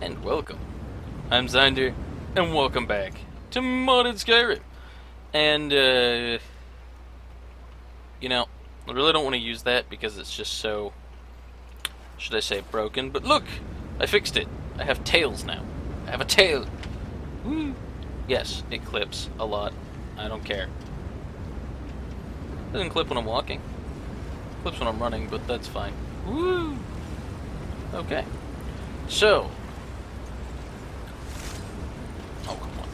and welcome. I'm Zeinder, and welcome back to Modded Skyrim. And, uh, you know, I really don't want to use that because it's just so, should I say, broken. But look, I fixed it. I have tails now. I have a tail. Woo. Yes, it clips a lot. I don't care. It doesn't clip when I'm walking. It clips when I'm running, but that's fine. Woo! Okay. So. Oh, come on.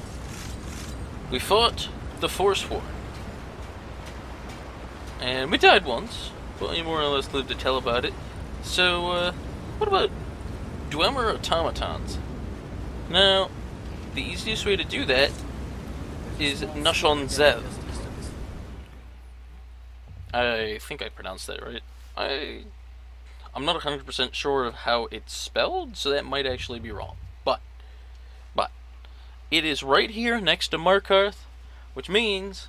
We fought the Forsworn. And we died once, but we more or less lived to tell about it. So, uh, what about Dwemer automatons? Now, the easiest way to do that is Nashon Zel. I think I pronounced that right. I I'm not 100% sure of how it's spelled, so that might actually be wrong. It is right here next to Markarth, which means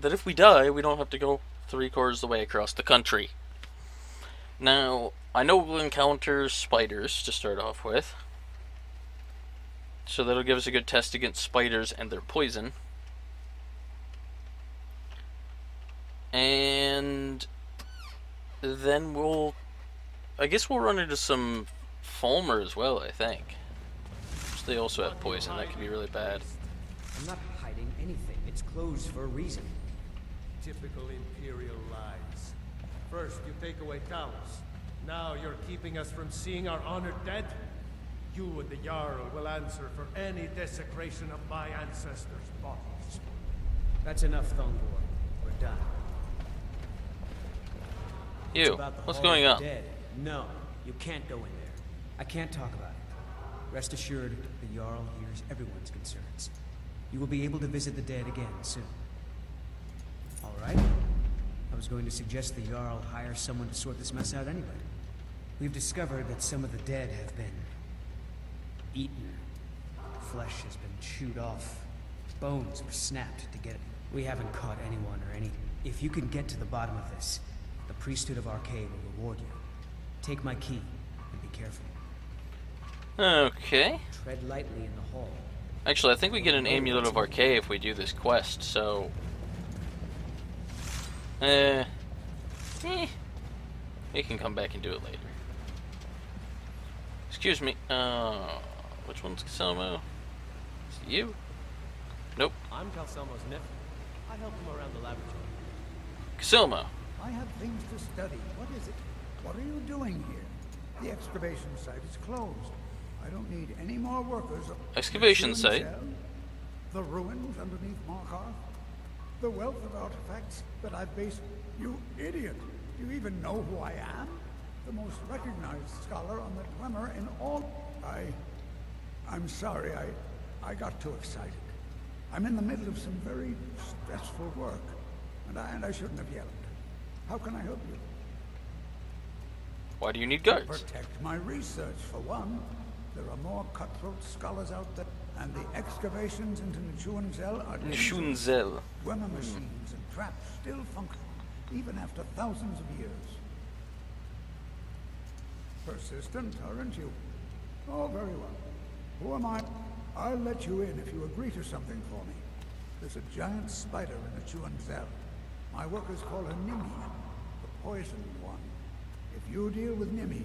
that if we die, we don't have to go three quarters of the way across the country. Now, I know we'll encounter spiders to start off with. So that'll give us a good test against spiders and their poison. And then we'll I guess we'll run into some Falmer as well, I think. They also have poison, that can be really bad. I'm not hiding anything. It's closed for a reason. Typical Imperial lies. First, you take away Talos. Now you're keeping us from seeing our honored dead? You and the Jarl will answer for any desecration of my ancestors' bodies. That's enough, Thongvor. We're done. You, about the what's going on? Dead. No, you can't go in there. I can't talk about it. Rest assured, the Jarl hears everyone's concerns. You will be able to visit the dead again soon. All right? I was going to suggest the Jarl hire someone to sort this mess out anyway. We've discovered that some of the dead have been eaten. Flesh has been chewed off. Bones were snapped to get it. We haven't caught anyone or anything. If you can get to the bottom of this, the priesthood of Arkay will reward you. Take my key and be careful. Okay. Tread lightly in the hall. Actually, I think we get an Amulet of Arkay if we do this quest, so... Eh... Eh... We can come back and do it later. Excuse me, uh... Which one's Calcelmo? Is it you? Nope. I'm Calcelmo's nephew. I help him around the laboratory. Calcelmo. I have things to study. What is it? What are you doing here? The excavation site is closed. I don't need any more workers. Excavation The site? The ruins underneath Markarth. The wealth of artifacts that I've based... You idiot! Do you even know who I am? The most recognized scholar on the Dwemer in all... I... I'm sorry, I... I got too excited. I'm in the middle of some very stressful work, and I, and I shouldn't have yelled. How can I help you? Why do you need guards? Protect my research, for one. There are more cutthroat scholars out there, and the excavations into Nchuand-Zel are. Shunzel. Dwemer machines and traps still function, even after thousands of years. Persistent, aren't you? Oh, very well. Who am I? I'll let you in if you agree to something for me. There's a giant spider in the Nchuand-Zel. My workers call her Nimhe, the poisoned one. If you deal with Nimhe,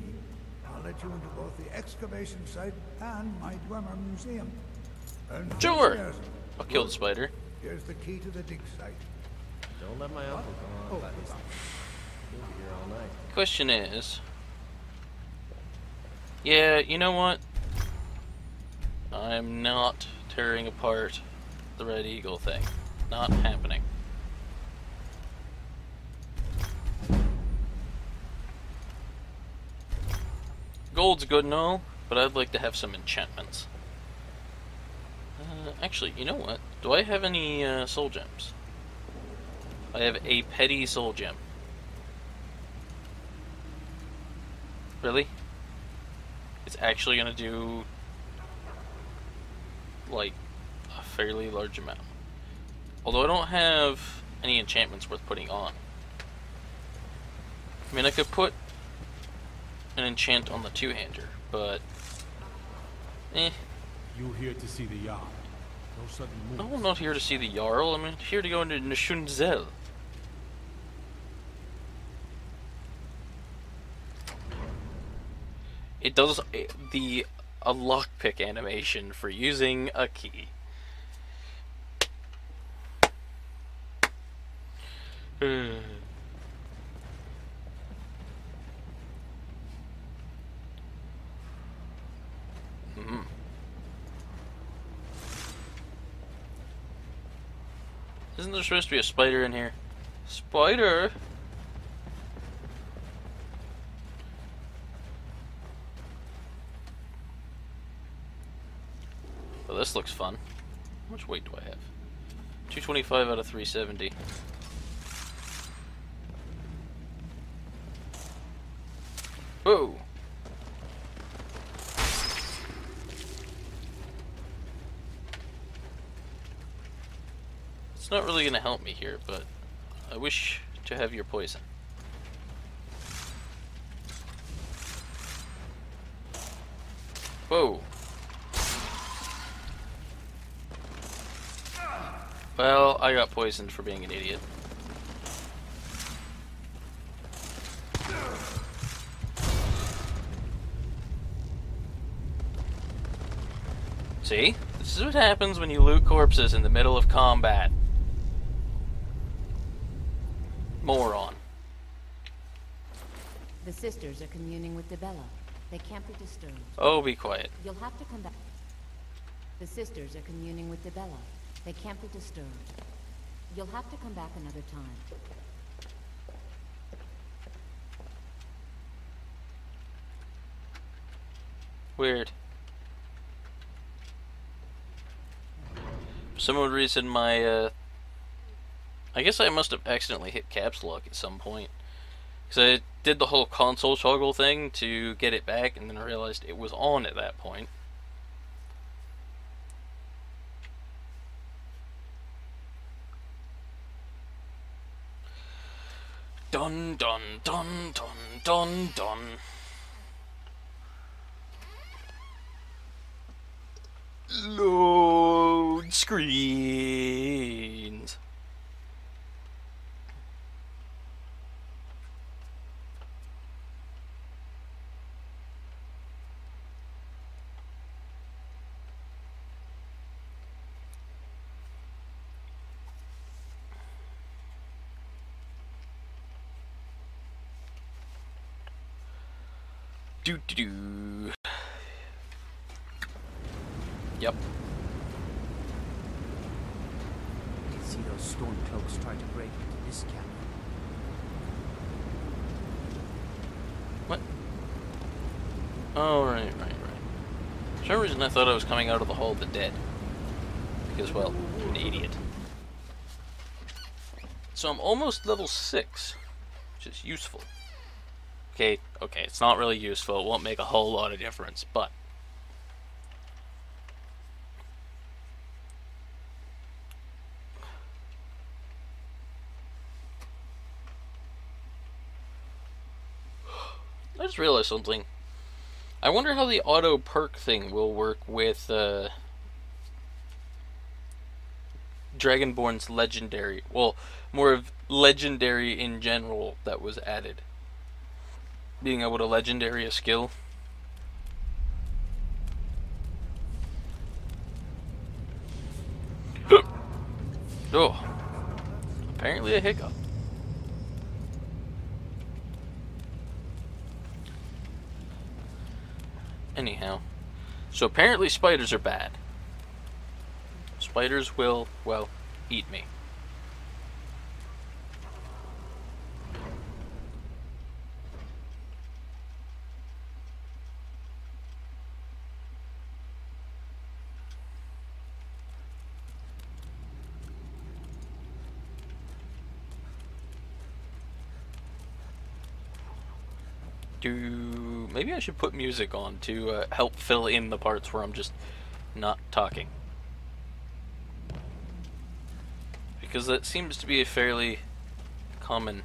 I'll let you into both the excavation site and my Dwemer Museum. Sure. Enthusiasm. I'll kill the spider. Here's the key to the dig site. Don't let my uncle go on oh. about his... He'll be here all night. Question is... Yeah, you know what? I'm not tearing apart the Red Eagle thing. Not happening. Good and all, but I'd like to have some enchantments. Uh, actually, you know what? Do I have any uh, soul gems? I have a petty soul gem. Really? It's actually gonna do like a fairly large amount. Although I don't have any enchantments worth putting on. I mean, I could put an enchant on the two-hander, but eh. You here to see the Jarl? No sudden No. I'm not here to see the Jarl. I'm here to go into Nishunzel. It does eh, the a lockpick animation for using a key. Uh. Mhm. Isn't there supposed to be a spider in here? Spider? Well, this looks fun. How much weight do I have? 225 out of 370. Whoa! It's not really going to help me here, but I wish to have your poison. Whoa. Well, I got poisoned for being an idiot. See? This is what happens when you loot corpses in the middle of combat. Moron. The sisters are communing with Dibella. They can't be disturbed. Oh, be quiet. You'll have to come back. The sisters are communing with Dibella. They can't be disturbed. You'll have to come back another time. Weird. For some reason, my, uh... I guess I must have accidentally hit caps lock at some point. Because I did the whole console toggle thing to get it back, and then I realized it was on at that point. Dun dun dun dun dun dun. Load screens. Do do do. Yep. See those storm cloaks trying to break into this cabin. What? Oh, right, right, right. For some reason I thought I was coming out of the Hall of the Dead. Because, well, I'm an idiot. So I'm almost level 6, which is useful. Okay, okay, it's not really useful, it won't make a whole lot of difference, but... I just realized something. I wonder how the auto perk thing will work with uh, Dragonborn's legendary. Well, more of legendary in general that was added. Being able to legendary a skill. oh. Apparently a hiccup. Anyhow, so apparently spiders are bad. Spiders will, well, eat me. do maybe I should put music on to uh, help fill in the parts where I'm just not talking. Because that seems to be a fairly common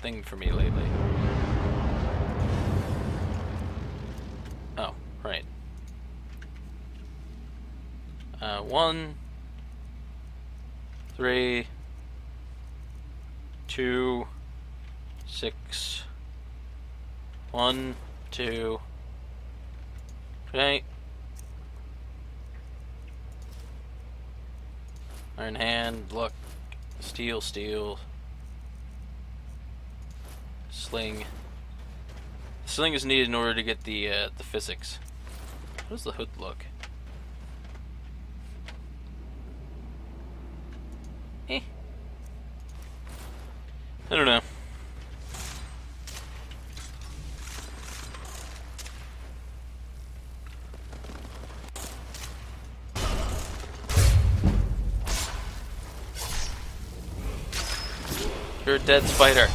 thing for me lately. Oh right. Uh, one three two six one, two, okay. Iron hand, luck, steel, steel, sling. Sling is needed in order to get the uh, the physics. How does the hood look? Eh. I don't know. You're a dead spider.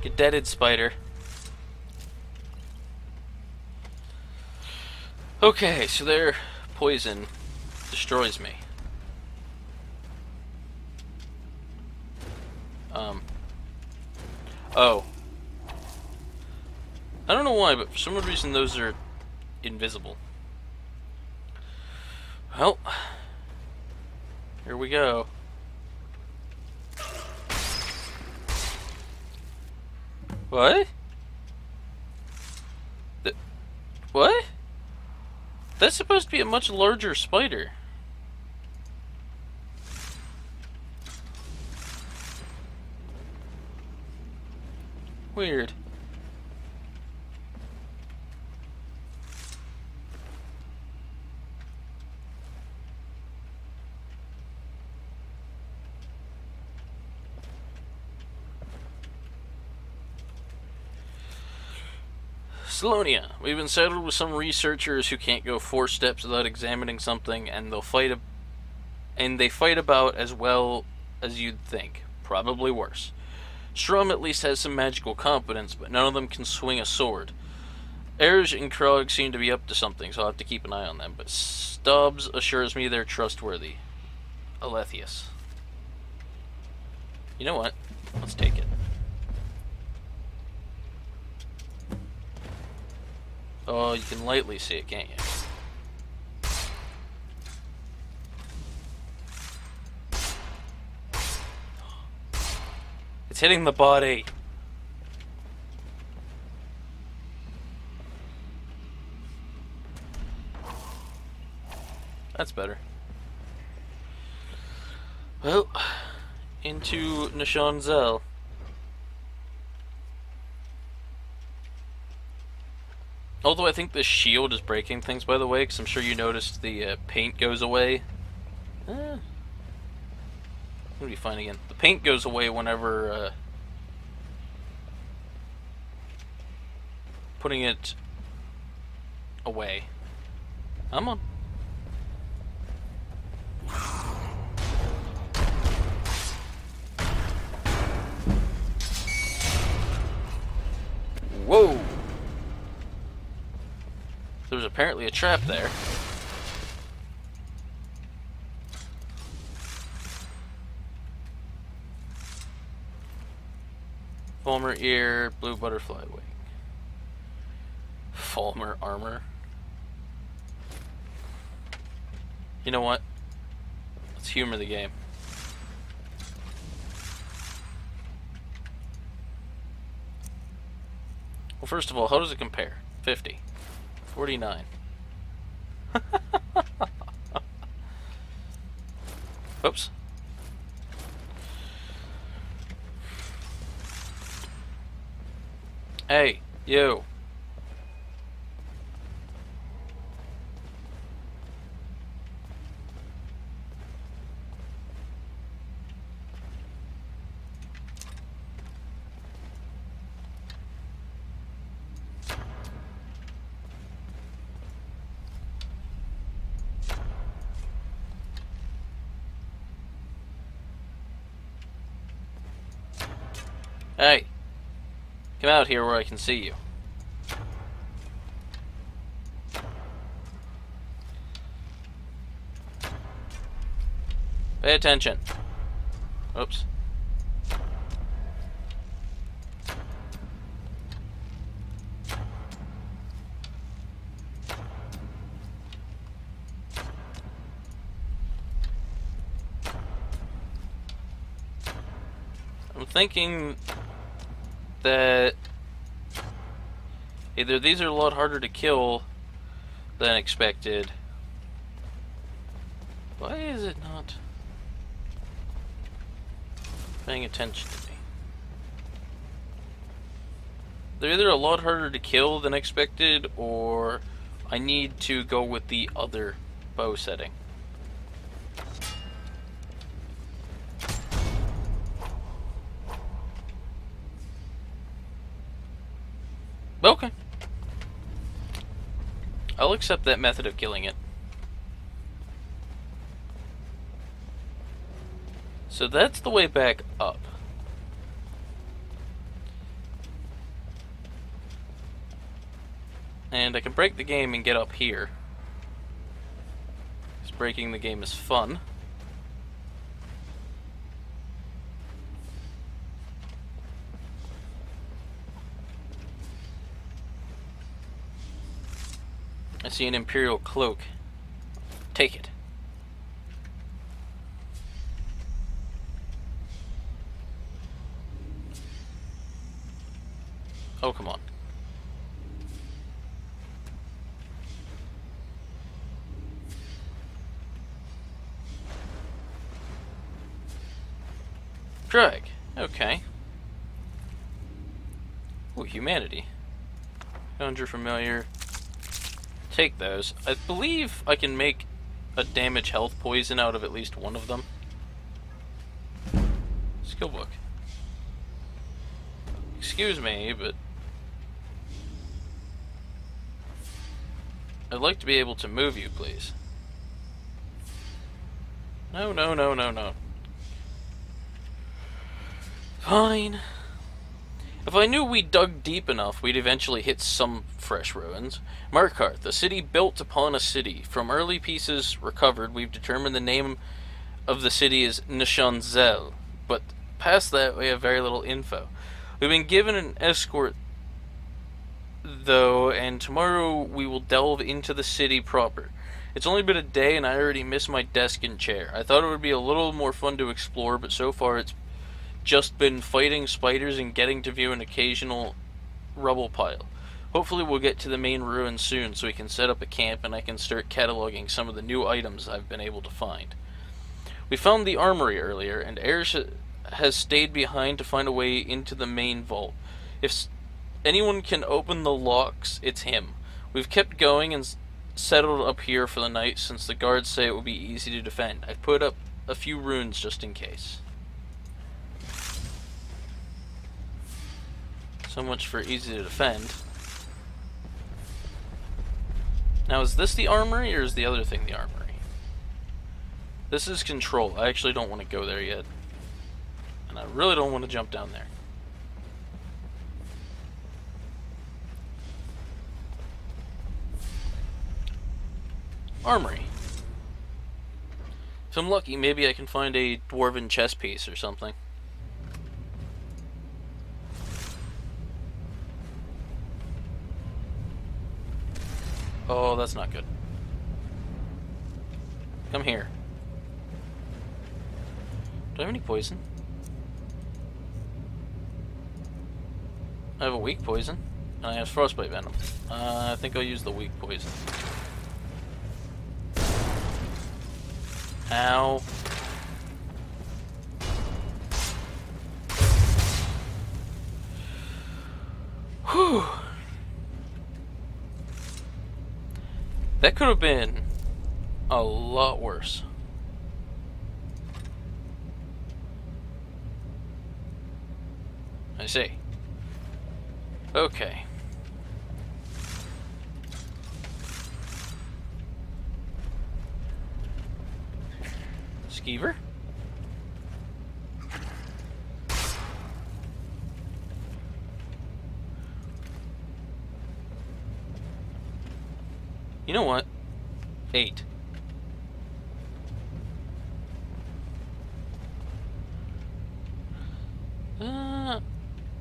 Get deaded, spider. Okay, so their poison destroys me. Um. Oh. I don't know why, but for some reason those are invisible. Well, here we go. What? Th what? That's supposed to be a much larger spider. Weird. Salonia. We've been settled with some researchers who can't go four steps without examining something, and they'll fight a- and they fight about as well as you'd think. Probably worse. Stromm at least has some magical competence, but none of them can swing a sword. Erj and Krag seem to be up to something, so I'll have to keep an eye on them, but Staubs assures me they're trustworthy. Alethius. You know what? Let's take it. Oh, you can lightly see it, can't you? It's hitting the body. That's better. Well, into Nishon Zel. Although I think this shield is breaking things, by the way, because I'm sure you noticed the uh, paint goes away. Eh. Gonna be fine again. The paint goes away whenever uh, putting it away. I'm on. Apparently a trap there. Falmer ear, blue butterfly wing. Falmer armor. You know what? Let's humor the game. Well, first of all, how does it compare? 50. 49. Oops. Hey, you. Come out here where I can see you. Pay attention. Oops. I'm thinking that either these are a lot harder to kill than expected. Why is it not paying attention to me? They're either a lot harder to kill than expected, or I need to go with the other bow setting. I'll accept that method of killing it. So that's the way back up. And I can break the game and get up here. Because breaking the game is fun. I see an Imperial cloak. Take it. Oh, come on. Drag. Okay. Oh, humanity. Conjure familiar. Take those. I believe I can make a damage health poison out of at least one of them. Skill book. Excuse me, but I'd like to be able to move you, please. No, no, no, no, no. Fine. If I knew we dug deep enough, we'd eventually hit some fresh ruins. Markarth, a city built upon a city. From early pieces recovered, we've determined the name of the city is Nchuand-Zel, but past that, we have very little info. We've been given an escort, though, and tomorrow we will delve into the city proper. It's only been a day, and I already miss my desk and chair. I thought it would be a little more fun to explore, but so far it's just been fighting spiders and getting to view an occasional rubble pile. Hopefully, we'll get to the main ruin soon so we can set up a camp and I can start cataloging some of the new items I've been able to find. We found the armory earlier, and Ayers has stayed behind to find a way into the main vault. If anyone can open the locks, it's him. We've kept going and settled up here for the night since the guards say it will be easy to defend. I've put up a few runes just in case. So much for easy to defend. Now, is this the armory, or is the other thing the armory? This is control. I actually don't want to go there yet. And I really don't want to jump down there. Armory. If I'm lucky, maybe I can find a dwarven chess piece or something. Oh, that's not good. Come here. Do I have any poison? I have a weak poison, and I have frostbite venom. Uh, I think I'll use the weak poison. Ow. Whew. That could have been a lot worse. I see. Okay. Skeever? You know what? Eight. Uh,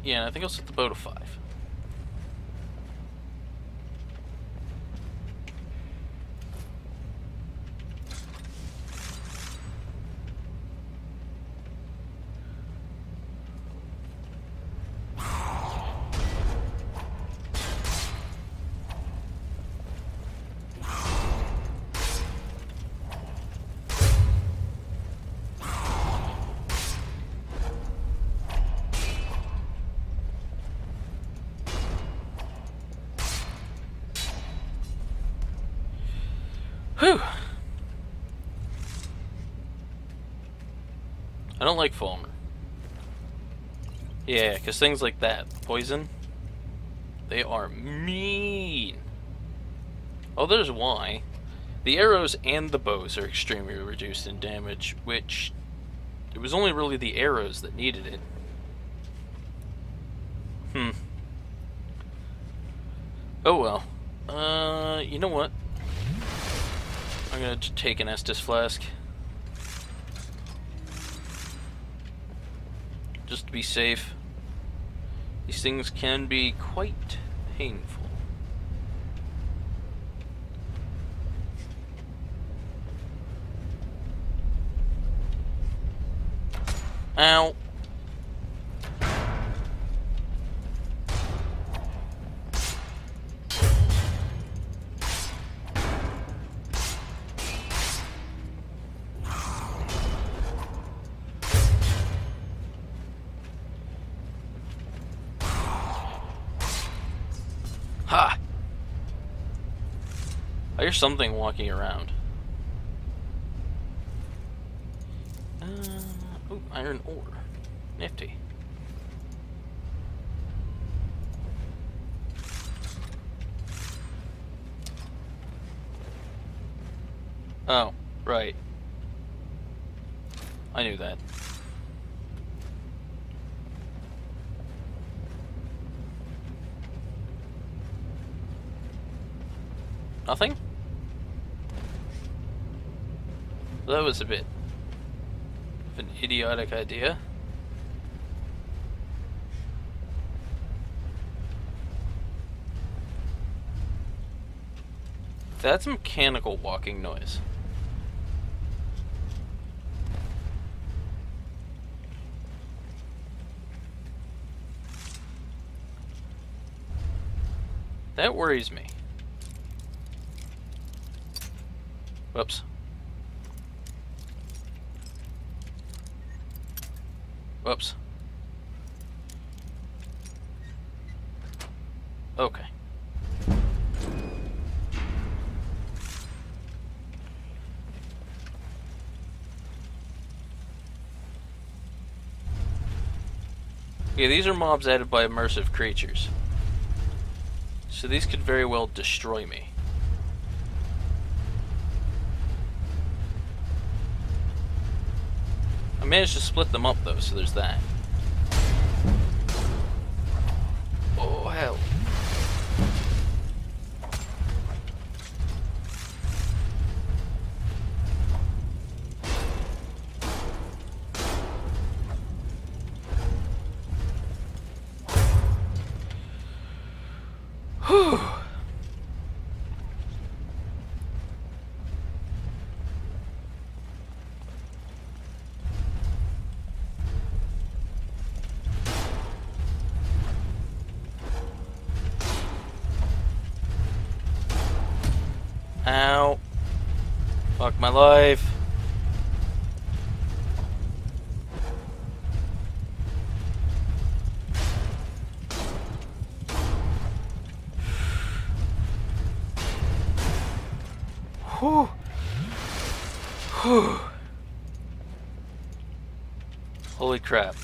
yeah, I think I'll set the bow to five. Don't like Falmer. Yeah, because things like that, poison, they are mean. Oh, there's why. The arrows and the bows are extremely reduced in damage, which it was only really the arrows that needed it. Hmm. Oh well. Uh, you know what? I'm gonna take an Estus flask. Just to be safe. These things can be quite painful. Ow. Something walking around. Uh, oh, iron ore. Nifty. Oh, right. I knew that. Nothing? That was a bit of an idiotic idea. That's mechanical walking noise. That worries me. Whoops. Whoops. Okay. Okay, these are mobs added by immersive creatures. So these could very well destroy me. I managed to split them up though, so there's that. Ow. Fuck my life. Whew. Whew. Holy crap.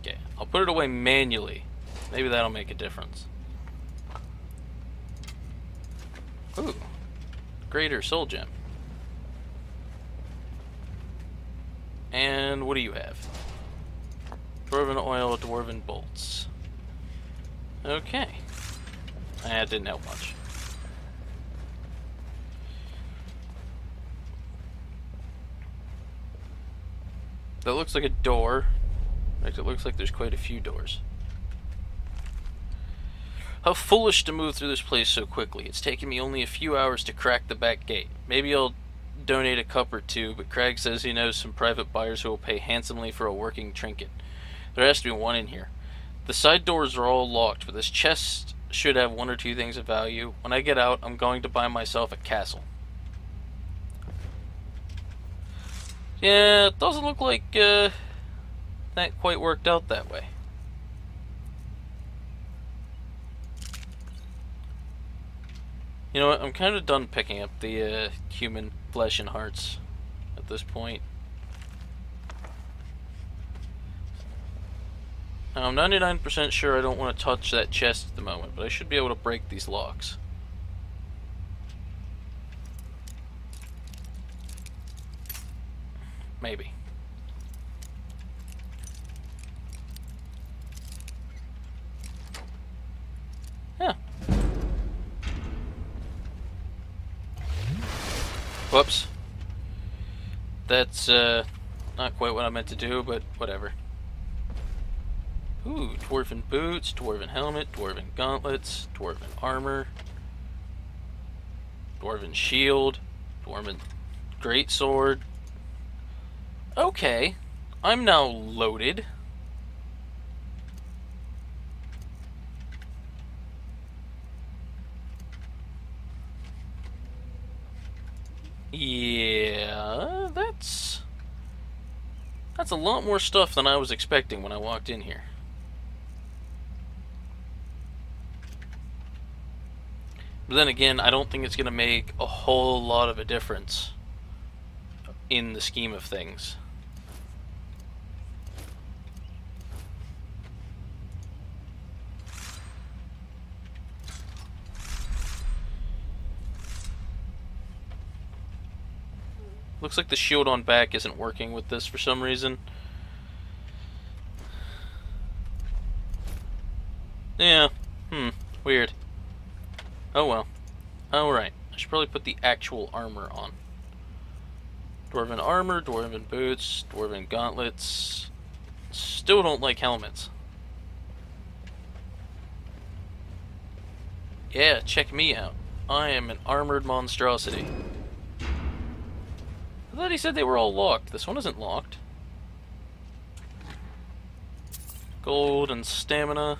Okay, I'll put it away manually. Maybe that'll make a difference. Ooh. Greater Soul Gem. And what do you have? Dwarven Oil, Dwarven Bolts. Okay. That didn't help much. That looks like a door. In fact, it looks like there's quite a few doors. How foolish to move through this place so quickly. It's taken me only a few hours to crack the back gate. Maybe I'll donate a cup or two, but Krag says he knows some private buyers who will pay handsomely for a working trinket. There has to be one in here. The side doors are all locked, but this chest should have one or two things of value. When I get out, I'm going to buy myself a castle. Yeah, it doesn't look like uh, that quite worked out that way. You know what? I'm kind of done picking up the uh, human flesh and hearts at this point. Now, I'm 99% sure I don't want to touch that chest at the moment, but I should be able to break these locks. Maybe. Yeah. Whoops. That's, uh, not quite what I meant to do, but whatever. Ooh, dwarven boots, dwarven helmet, dwarven gauntlets, dwarven armor, dwarven shield, dwarven greatsword. Okay, I'm now loaded. Yeah, that's that's a lot more stuff than I was expecting when I walked in here. But then again, I don't think it's going to make a whole lot of a difference in the scheme of things. Looks like the shield on back isn't working with this for some reason. Yeah. Hmm. Weird. Oh well. Alright. I should probably put the actual armor on. Dwarven armor, dwarven boots, dwarven gauntlets. Still don't like helmets. Yeah, check me out. I am an armored monstrosity. I thought he said they were all locked. This one isn't locked. Gold and stamina.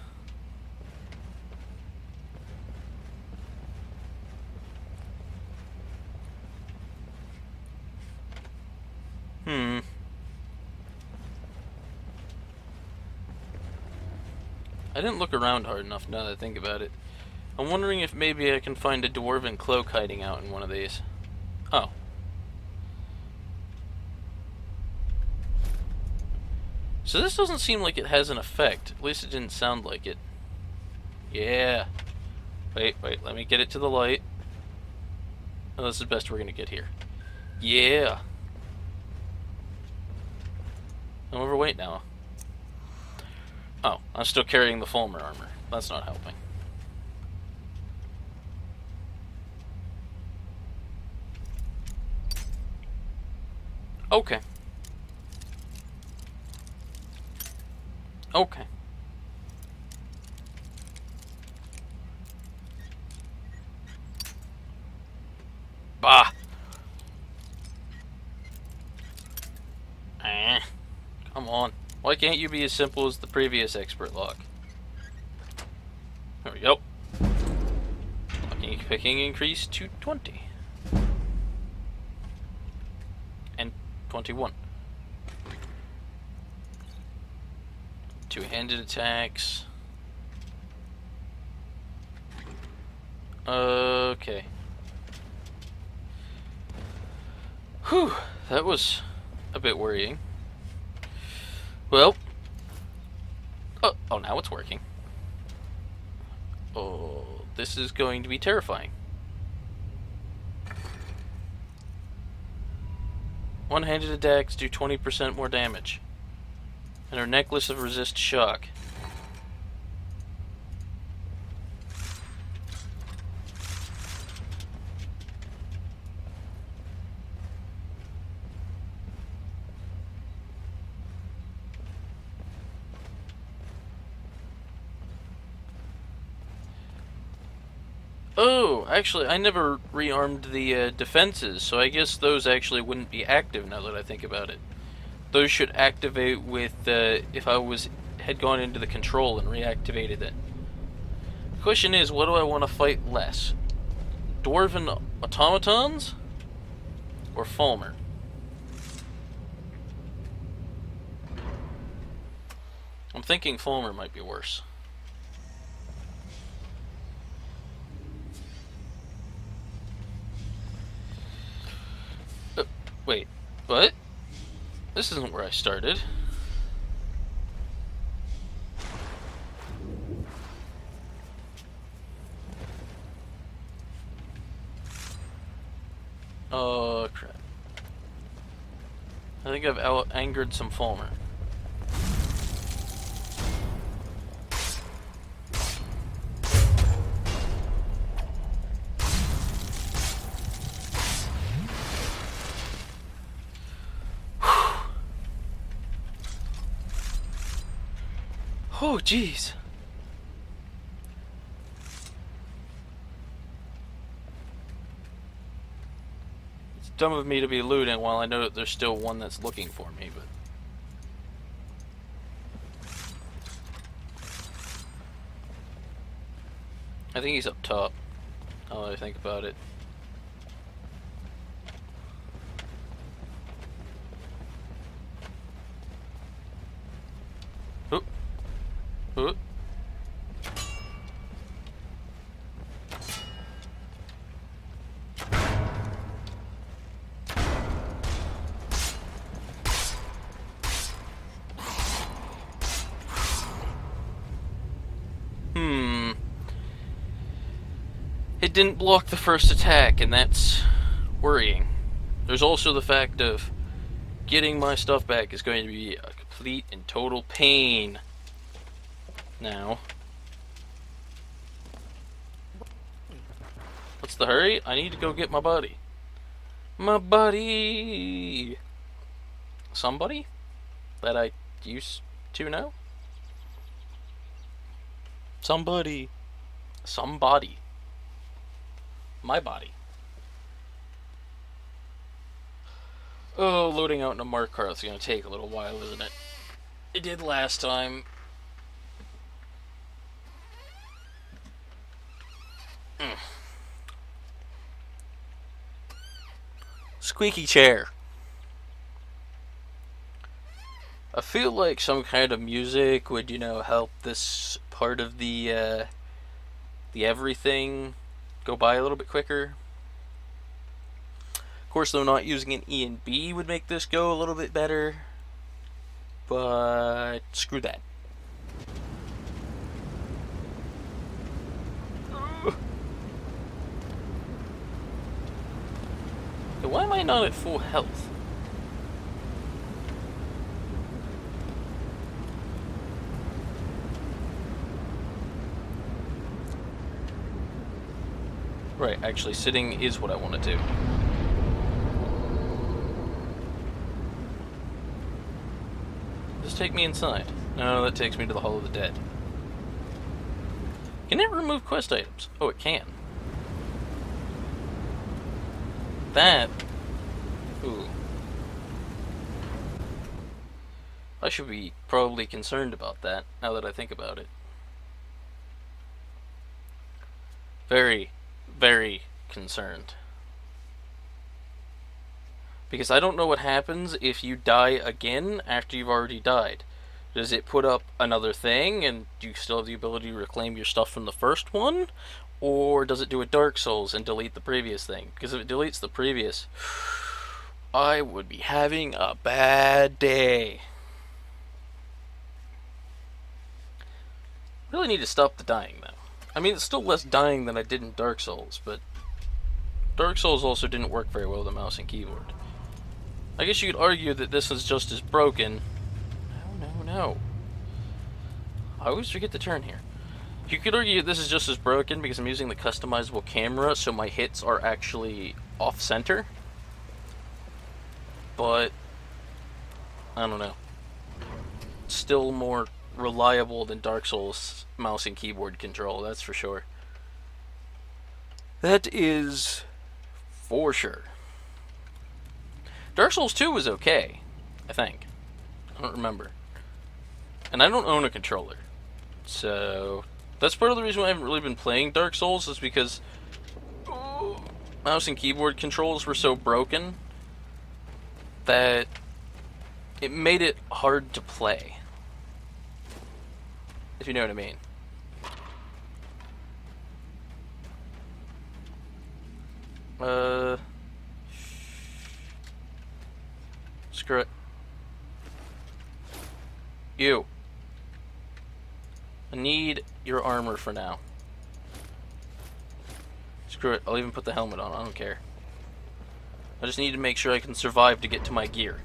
Hmm. I didn't look around hard enough now that I think about it. I'm wondering if maybe I can find a dwarven cloak hiding out in one of these. Oh. So this doesn't seem like it has an effect. At least it didn't sound like it. Yeah. Wait, wait, let me get it to the light. Oh, this is the best we're gonna get here. Yeah. I'm overweight now. Oh, I'm still carrying the Falmer armor. That's not helping. Okay. Okay. Bah. Eh. Come on. Why can't you be as simple as the previous expert lock? There we go. Locking picking increase to 20. And 21. Two-handed attacks. Okay. Whew, that was a bit worrying. Well. Oh, oh, now it's working. Oh, this is going to be terrifying. One-handed attacks do 20% more damage. And her necklace of resist shock. Oh, actually, I never rearmed the uh, defenses, so I guess those actually wouldn't be active now that I think about it those should activate with if I was had gone into the control and reactivated it. Question is, what do I want to fight less? Dwarven automatons or Falmer? I'm thinking Falmer might be worse. Uh, wait, what? This isn't where I started. Oh, crap. I think I've angered some Falmer. Jeez. It's dumb of me to be looting while I know that there's still one that's looking for me, but. I think he's up top. Now that I think about it. Didn't block the first attack, and that's worrying. There's also the fact of getting my stuff back is going to be a complete and total pain now. What's the hurry? I need to go get my buddy. My buddy! Somebody that I used to know? Somebody. Somebody. My body. Oh, loading out in a Markarth is going to take a little while, isn't it? It did last time. Mm. Squeaky chair. I feel like some kind of music would, you know, help this part of the uh, the everything go by a little bit quicker. Of course, though, not using an E and B would make this go a little bit better. But screw that. Why am I not at full health? Right, actually, sitting is what I want to do. Just take me inside. No, that takes me to the Hall of the Dead. Can it remove quest items? Oh, it can. That. Ooh. I should be probably concerned about that, now that I think about it. Very, very concerned. Because I don't know what happens if you die again after you've already died. Does it put up another thing and you still have the ability to reclaim your stuff from the first one? Or does it do a Dark Souls and delete the previous thing? Because if it deletes the previous, I would be having a bad day. Really need to stop the dying though. I mean, it's still less dying than I did in Dark Souls, but Dark Souls also didn't work very well with a mouse and keyboard. I guess you could argue that this is just as broken. No, no, no. I always forget to turn here. You could argue this is just as broken because I'm using the customizable camera, so my hits are actually off center. But I don't know. Still more reliable than Dark Souls mouse and keyboard control, that's for sure. That is for sure. Dark Souls 2 was okay, I think. I don't remember. And I don't own a controller. So that's part of the reason why I haven't really been playing Dark Souls is because oh, mouse and keyboard controls were so broken that it made it hard to play. If you know what I mean. Uh Screw it. You. I need your armor for now. Screw it. I'll even put the helmet on. I don't care. I just need to make sure I can survive to get to my gear.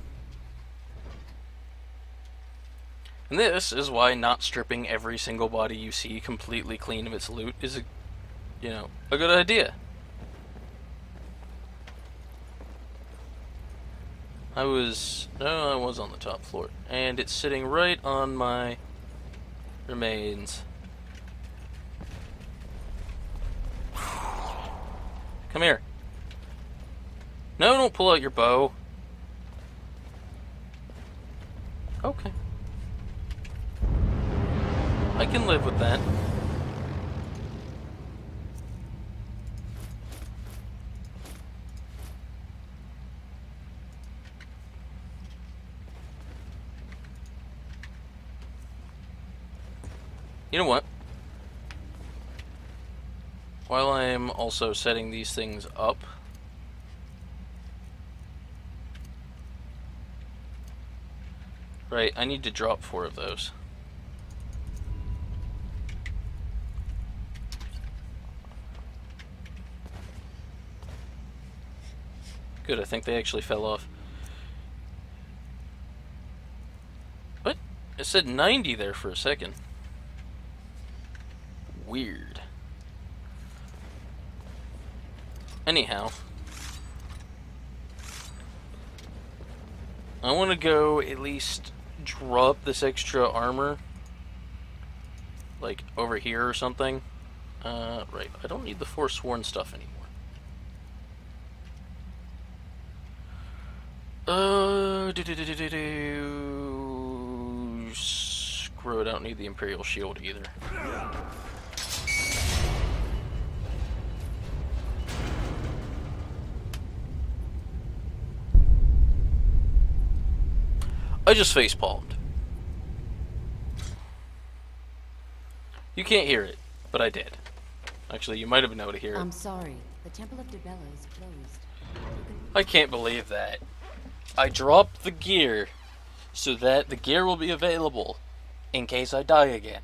And this is why not stripping every single body you see completely clean of its loot is a, you know, a good idea. I was, no, I was on the top floor. And it's sitting right on my remains. Come here. No, don't pull out your bow. Okay. I can live with that. You know what? While I'm also setting these things up, right, I need to drop four of those. Good, I think they actually fell off. What? It said 90 there for a second. Weird. Anyhow. I want to go at least drop this extra armor. Like, over here or something. Uh, right. I don't need the Forsworn stuff anymore. Uh, do, do, do, do, do. Screw it, I don't need the Imperial Shield either. I just face palmed. You can't hear it, but I did. Actually, you might have been able to hear it. I'm sorry. The Temple of Dibella is closed. I can't believe that. I dropped the gear so that the gear will be available in case I die again.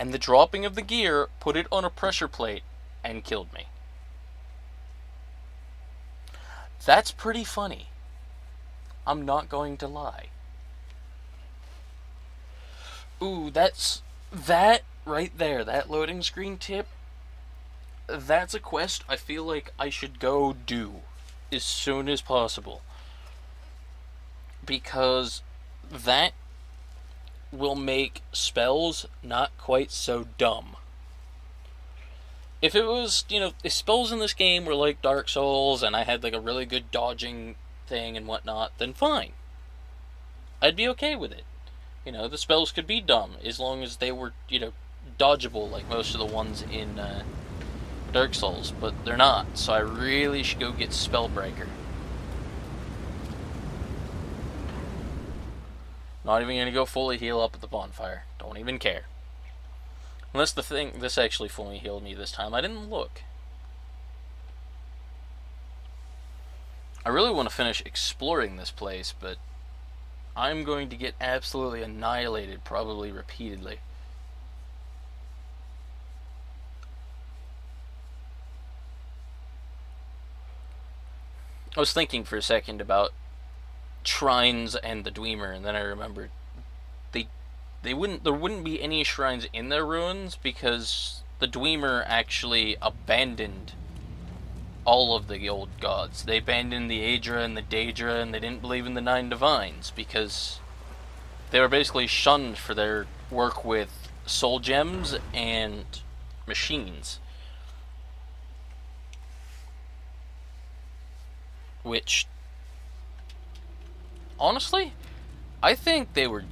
And the dropping of the gear put it on a pressure plate and killed me. That's pretty funny. I'm not going to lie. Ooh, that's that right there, that loading screen tip. That's a quest I feel like I should go do as soon as possible. Because that will make spells not quite so dumb. If it was, you know, if spells in this game were like Dark Souls and I had like a really good dodging thing and whatnot, then fine. I'd be okay with it. You know, the spells could be dumb as long as they were, you know, dodgeable like most of the ones in uh, Dark Souls, but they're not. So I really should go get Spellbreaker. Not even gonna go fully heal up at the bonfire. Don't even care. Unless the thing this actually fully healed me this time. I didn't look. I really want to finish exploring this place, but I'm going to get absolutely annihilated probably repeatedly. I was thinking for a second about shrines and the Dwemer, and then I remembered they they wouldn't there wouldn't be any shrines in their ruins because the Dwemer actually abandoned all of the old gods. They abandoned the Aedra and the Daedra, and they didn't believe in the Nine Divines because they were basically shunned for their work with soul gems and machines. Which honestly, I think they were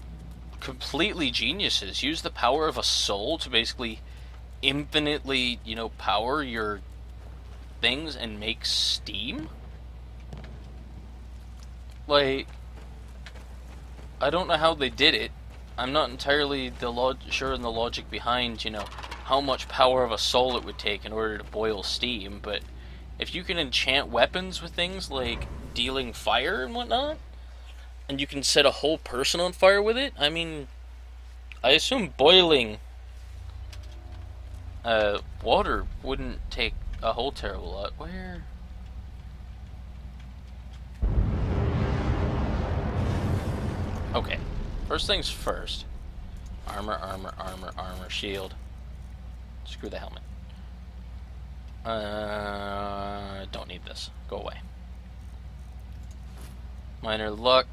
completely geniuses. Use the power of a soul to basically infinitely, you know, power your things and make steam. Like, I don't know how they did it. I'm not entirely the sure in the logic behind, you know, how much power of a soul it would take in order to boil steam, but if you can enchant weapons with things like dealing fire and whatnot, and you can set a whole person on fire with it. I mean, I assume boiling uh, water wouldn't take a whole terrible lot. Where? Okay, first things first. Armor, armor, armor, armor, shield. Screw the helmet. Uh, don't need this. Go away. Minor luck.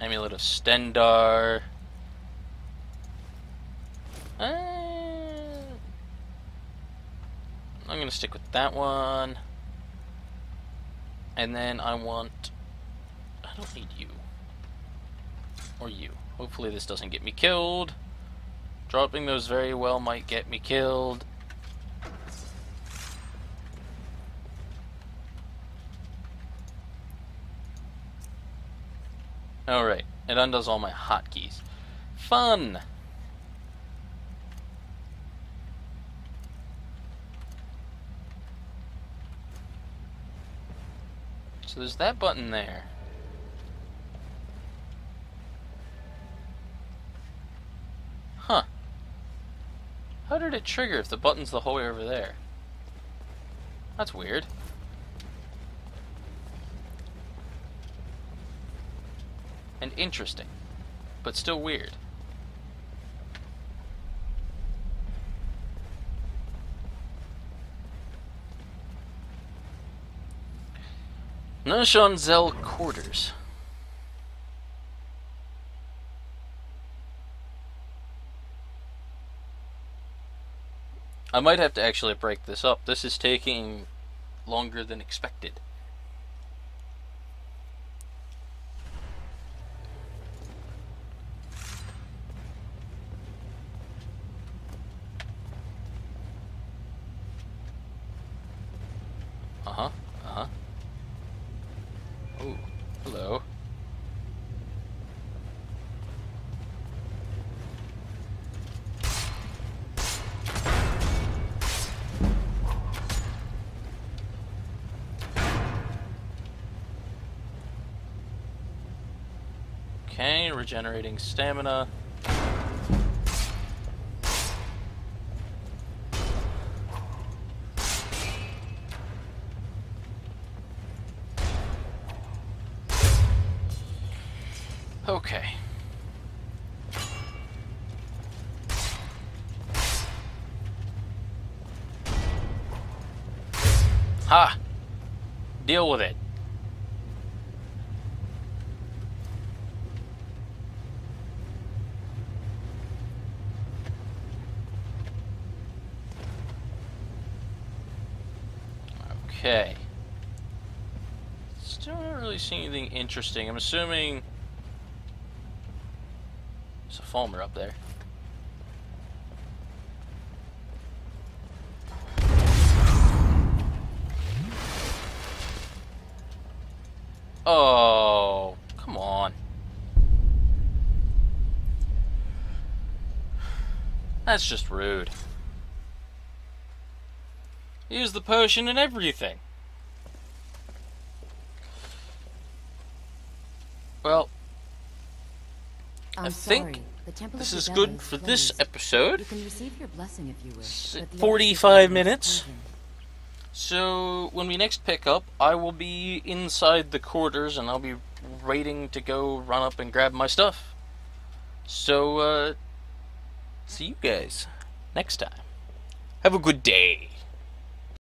Amulet of Stendarr. Uh, I'm gonna stick with that one. And then I want. I don't need you. Or you. Hopefully, this doesn't get me killed. Dropping those very well might get me killed. Alright, it undoes all my hotkeys. Fun! So there's that button there. Huh. How did it trigger if the button's the whole way over there? That's weird. And interesting. But still weird. Nchuand-Zel quarters. I might have to actually break this up. This is taking longer than expected. Regenerating stamina. Okay. Ha! Deal with it. Okay. Still not really seeing anything interesting. I'm assuming there's a Falmer up there. Oh, come on. That's just rude. Use the potion and everything. Well, I'm I think Temple this is good for this episode. You can receive your blessing if you wish. But 45 minutes. So when we next pick up, I will be inside the quarters and I'll be waiting to go run up and grab my stuff. So uh see you guys next time. Have a good day.